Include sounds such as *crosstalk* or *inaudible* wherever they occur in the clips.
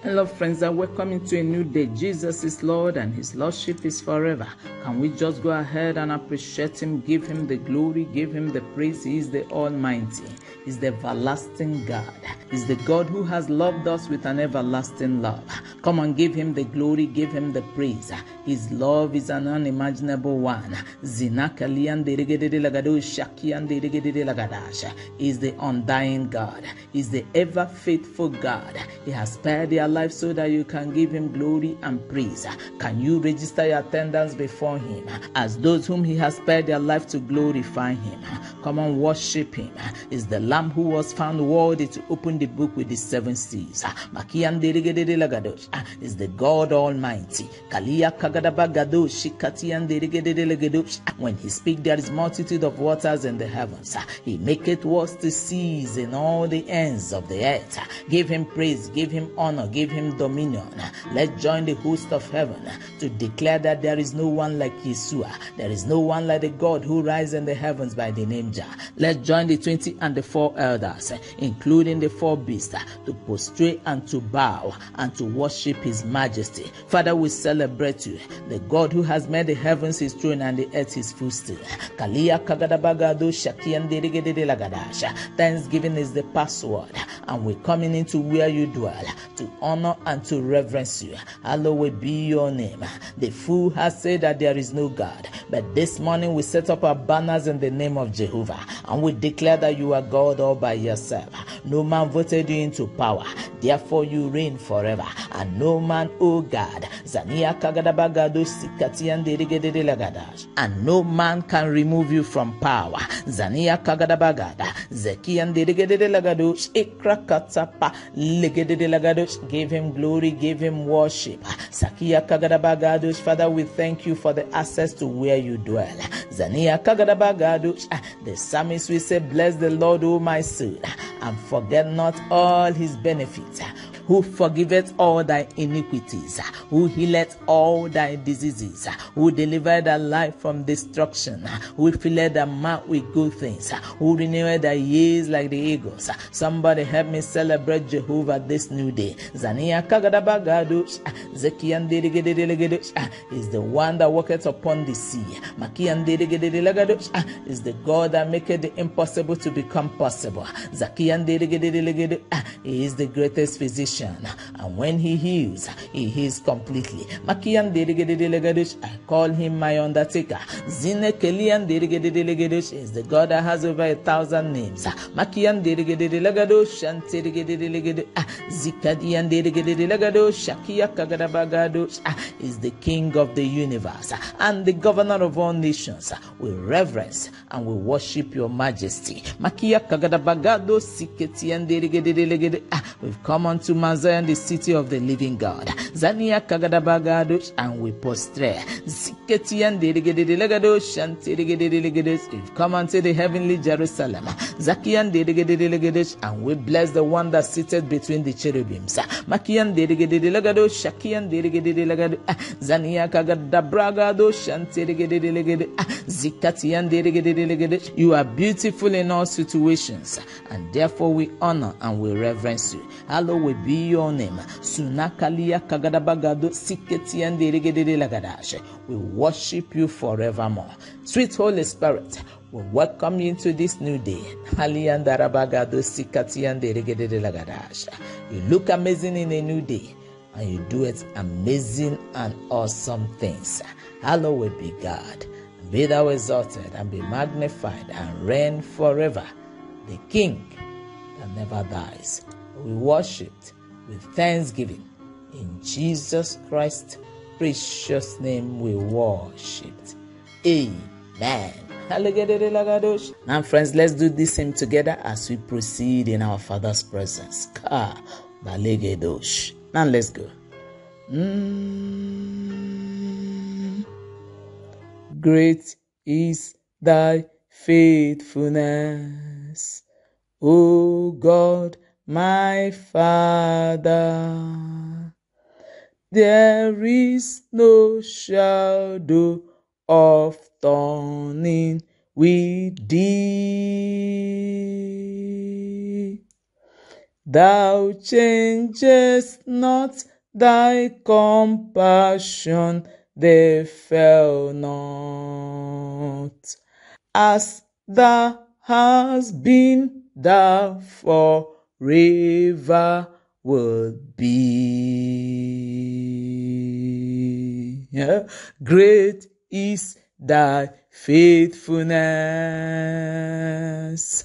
Hello, friends, and welcome into a new day. Jesus is Lord and His Lordship is forever. Can we just go ahead and appreciate Him, give Him the glory, give Him the praise? He is the Almighty, He's the everlasting God, He's the God who has loved us with an everlasting love. Come and give Him the glory, give Him the praise. His love is an unimaginable one. He's the undying God, He's the ever faithful God. He has spared life so that you can give him glory and praise. Can you register your attendance before him as those whom he has spared their life to glorify him? Come on, worship him. Is the Lamb who was found worthy to open the book with the seven seals. Is the God Almighty. When he speaks, there is multitude of waters in the heavens. He maketh wars to seas in all the ends of the earth. Give him praise, give him honor, give him dominion. Let's join the host of heaven to declare that there is no one like Yeshua. There is no one like the God who rises in the heavens by the name Jah. Let's join the 20 and the four elders, including the four beasts, to prostrate and to bow and to worship his majesty. Father, we celebrate you, the God who has made the heavens his throne and the earth his footstool. Thanksgiving is the password, and we're coming into where you dwell to honor and to reverence you. Hallowed be your name. The fool has said that there is no God, but this morning we set up our banners in the name of Jehovah and we declare that you are God all by yourself. No man voted you into power, therefore you reign forever. And no man, oh God, and no man can remove you from power. Zania Kagadabagada, Zekian Lagadosh, Ekrakatapa, Legedelagadosh, give him glory, give him worship. Sakia Kagadabagadosh, Father, we thank you for the access to where you dwell. Zania Kagadabagadosh, the psalmist will say, Bless the Lord, O my soul, and forget not all his benefits who forgiveth all thy iniquities, who healeth all thy diseases, who delivered thy life from destruction, who filled thy mouth with good things, who renewed thy years like the eagles. Somebody help me celebrate Jehovah this new day. Zania Kagadabagadush, Zekian is the one that walketh upon the sea. Makian is the God that maketh the impossible to become possible. Zakian is the greatest physician. And when he heals, he heals completely. Makian I call him my undertaker. Zine Kelian is the God that has over a thousand names. Makian ah, Zikadian Shakia Kagadabagado ah, is the King of the universe and the governor of all nations. We reverence and we worship your majesty. Makia Kagadabagado We've come unto Zion, the city of the living God. Zania Kagadabagados, and we prostrate. Ziketian Delegadados, and Telegadados. We've come unto the heavenly Jerusalem. Zakian Delegadados, and we bless the one that seated between the cherubims. Makian Delegadados, Shakian Delegadados, Zania Kagadabragados, and Telegadados. Zikatian Delegadados. You are beautiful in all situations, and therefore we honor and we reverence you. Hallowed be your name. Sunakalia kagadabagado siketianderegedede lagadashe. We worship you forevermore. Sweet Holy Spirit, we welcome you into this new day. Aliandarabagado sikatianderegedede lagadashe. You look amazing in a new day and you do it amazing and awesome things. Hallowed be God. Be thou exalted and be magnified and reign forever. The King that never dies. We worshiped with thanksgiving. In Jesus Christ's precious name we worshipped. Amen. Now, friends, let's do this hymn together as we proceed in our Father's presence. Now, let's go. Mm. Great is thy faithfulness, O God my Father. There is no shadow of turning with thee. Thou changest not thy compassion, they fell not. As thou hast been, thou forever would be. Great is thy faithfulness.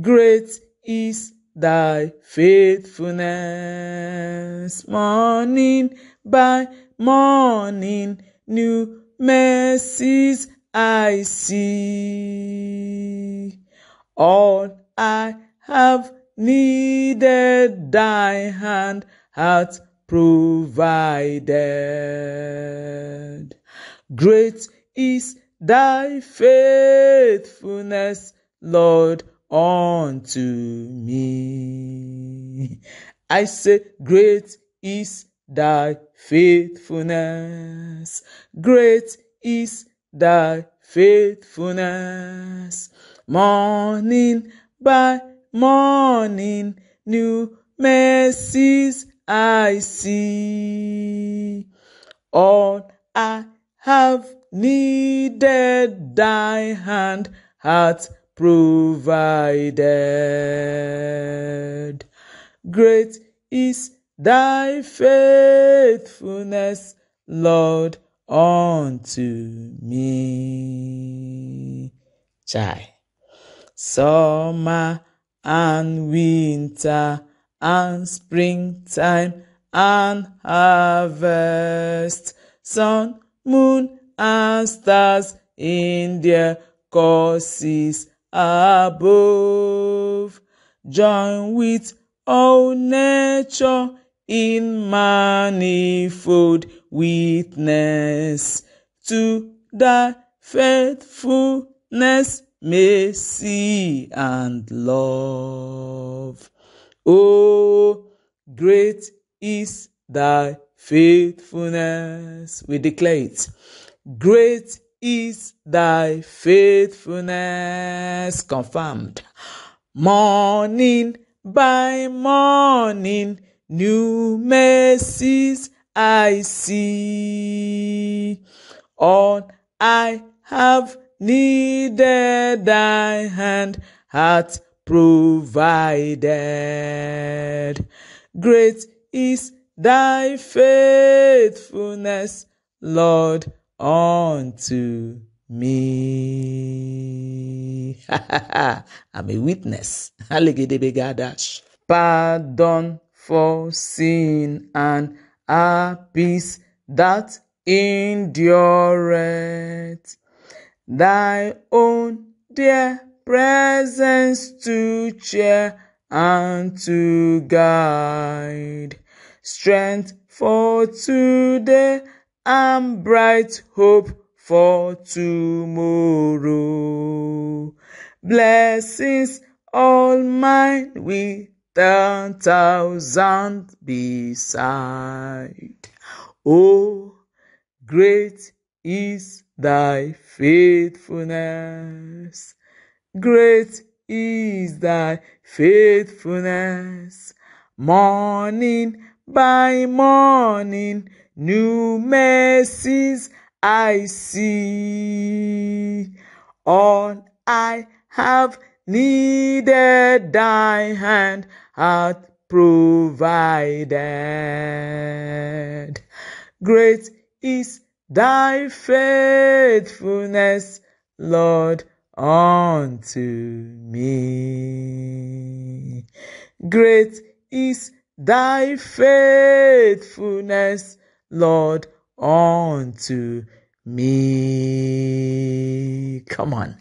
Great is thy faithfulness. Morning by morning, new mercies I see. All I have needed, thy hand hath provided. Great is thy faithfulness, Lord, unto me. I say, Great is thy faithfulness. Great is thy faithfulness. Morning by morning, new mercies I see. All I have needed, thy hand hath provided. Great is thy faithfulness, Lord, unto me. Chai. Summer and winter and springtime and harvest, sun, moon, and stars in their courses above. Join with all nature in manifold witness to thy faithfulness, mercy, and love. Oh, great is thy faithfulness. We declare it. Great is thy faithfulness confirmed. Morning by morning, new mercies I see. All I have needed, thy hand hath provided. Great is thy faithfulness, Lord unto me. *laughs* I'm a witness. Pardon for sin and a peace that endureth. Thy own dear presence to cheer and to guide. Strength for today and bright hope for tomorrow. Blessings all mine with ten thousand beside. Oh, great is thy faithfulness. Great is thy faithfulness. Morning by morning, New mercies I see. All I have needed, thy hand hath provided. Great is thy faithfulness, Lord, unto me. Great is thy faithfulness, Lord, unto me. Come on.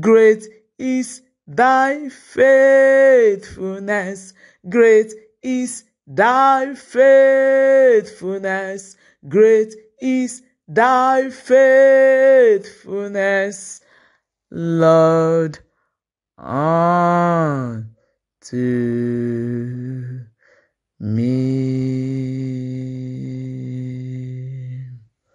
Great is thy faithfulness. Great is thy faithfulness. Great is thy faithfulness, Lord, unto me.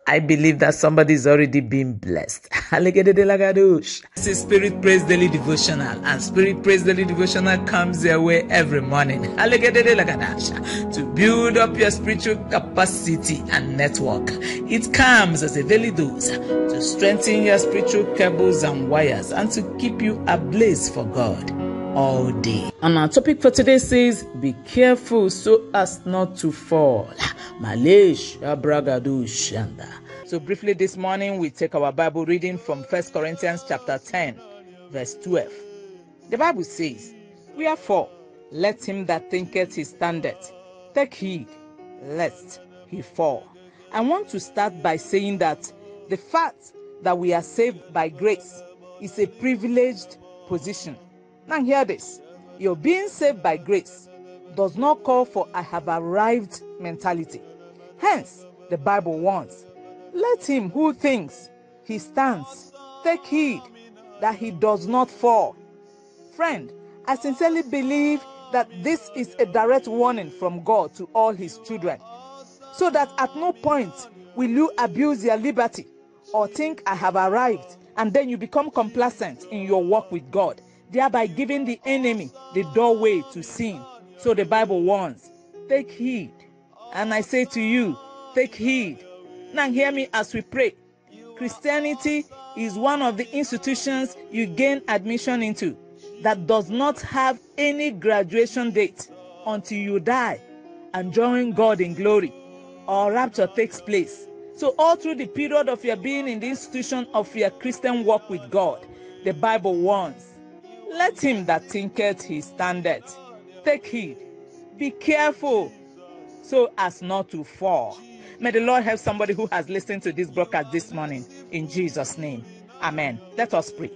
I believe that somebody's already been blessed. *laughs* This is Spirit Praise Daily Devotional, and Spirit Praise Daily Devotional comes your way every morning to build up your spiritual capacity and network. It comes as a daily dose to strengthen your spiritual cables and wires and to keep you ablaze for God all day. And our topic for today says, Be careful so as not to fall. Malaysia Bragadu Shanda. So briefly this morning we take our Bible reading from 1 Corinthians chapter 10, verse 12. The Bible says, Wherefore let him that thinketh he standeth take heed lest he fall. I want to start by saying that the fact that we are saved by grace is a privileged position. Now hear this. Your being saved by grace does not call for I have arrived mentality. Hence, the Bible warns, let him who thinks he stands take heed that he does not fall. Friend, I sincerely believe that this is a direct warning from God to all his children, so that at no point will you abuse your liberty or think I have arrived and then you become complacent in your walk with God, thereby giving the enemy the doorway to sin. So the Bible warns, take heed. And I say to you, take heed. Now hear me as we pray. Christianity is one of the institutions you gain admission into that does not have any graduation date until you die and join God in glory or rapture takes place. So, all through the period of your being in the institution of your Christian walk with God, the Bible warns let him that thinketh he standeth take heed, be careful so as not to fall. May the Lord help somebody who has listened to this broadcast this morning in Jesus' name. Amen. Let us pray.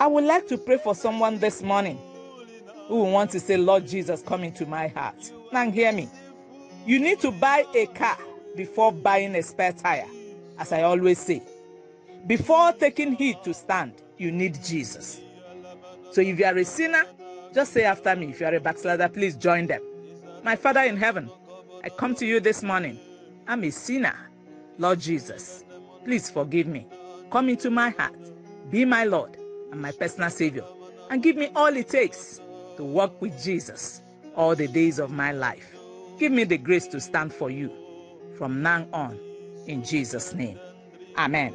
I would like to pray for someone this morning who will want to say, Lord Jesus, come into my heart. Now, hear me. You need to buy a car before buying a spare tire, as I always say. Before taking heed to stand, you need Jesus. So if you are a sinner, just say after me. If you are a backslider, please join them. My Father in heaven, I come to you this morning. I'm a sinner. Lord Jesus, please forgive me. Come into my heart. Be my Lord and my personal Savior. And give me all it takes to walk with Jesus all the days of my life. Give me the grace to stand for you from now on. In Jesus' name. Amen.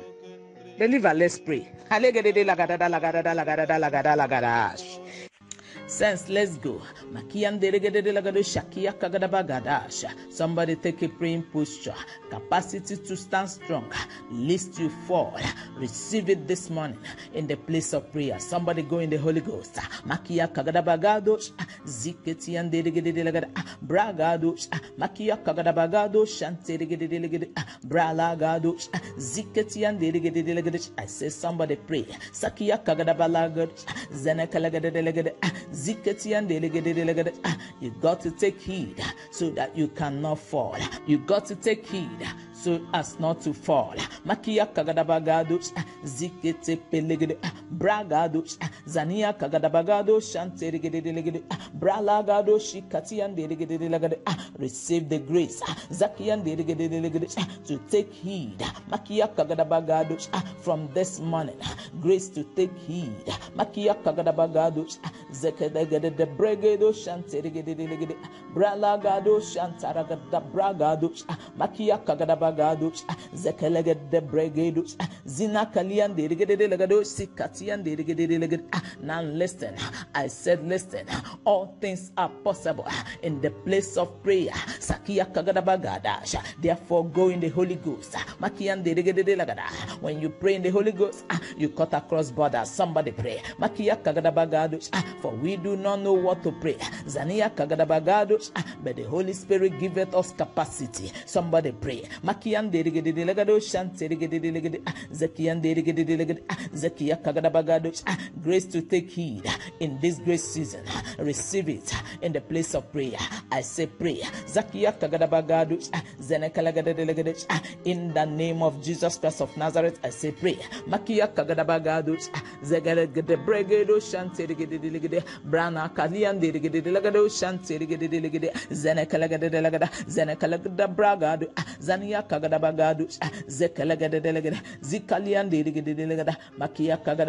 Believer, let's pray. Sense, let's go. Somebody take a praying posture. Capacity to stand strong. Lest you fall. Receive it this morning in the place of prayer. Somebody go in the Holy Ghost. Makia kagadabagado. Ziketi and delegate bragado. Makia kagadabagado. Shantelegate bralagado. Ziketi and. I say somebody pray. Sakia kagadabalaga. Zenekalagade. Ah, you got to take heed ah, so that you cannot fall. Ah, you got to take heed so as not to fall. Makia zikete bragado ah, zania kagadabagado shanteregede ah, bralagado shikatian deregede ah, receive the grace zakian deregede to take heed. Makia kagadabagado from this morning grace to take heed. Makia kagadabagado zekedegede de bregedo shanteregede bralagado shantaragada bragado makia kagadabagado gados zekeleged de bregados zina kalian de leged ah, now listen. I said listen. All things are possible in the place of prayer. Therefore go in the holy ghost. When you pray in the holy ghost ah, you cut across borders. Somebody pray. Kagadabagados ah, for we do not know what to pray. But the holy spirit giveth us capacity. Somebody pray. Makian kagada grace to take heed in this grace season. Receive it in the place of prayer. I say pray. Kagada in the name of jesus christ of nazareth i say pray. Makia kagada bagado zegalegede bregedo shanterigede legede brana kalian derigede legado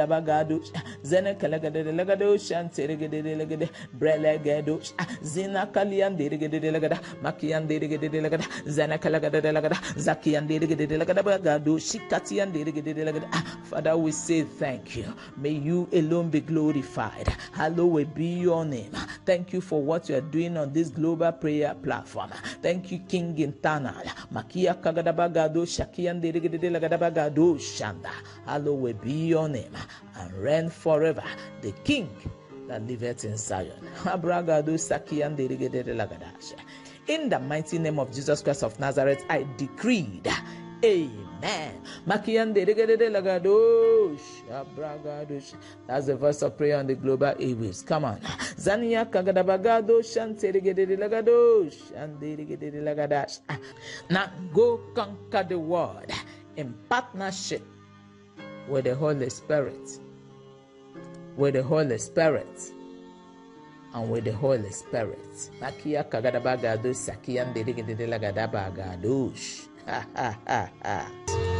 shanterigede legede zenekalagade legede zenekalagada bragado zania kagadabagado zekelegedelegede zikaliandelegede makia kagadabagado zenekelegedelegede shanteregede brelegedo zina kaliandelegede makiandelegede zenekelegedelegede zakiandelegede bagado shikatiandelegede ah, Father we say thank you. May you alone be glorified. Hallowed be your name. Thank you for what you are doing on this global prayer platform. Thank you King internal. Makia kagadabagado shakiandelegede shanda. Hallowed be your name and reign forever the king that liveth in Zion. In the mighty name of Jesus Christ of Nazareth, I decreed. Amen. That's the verse of prayer on the global airwaves. Come on. Zania kagadabagado shanterigedilagadosh Now go conquer the world in partnership with the Holy Spirit. With the Holy Spirit. And with the Holy Spirit. Makia. Ha ha ha ha.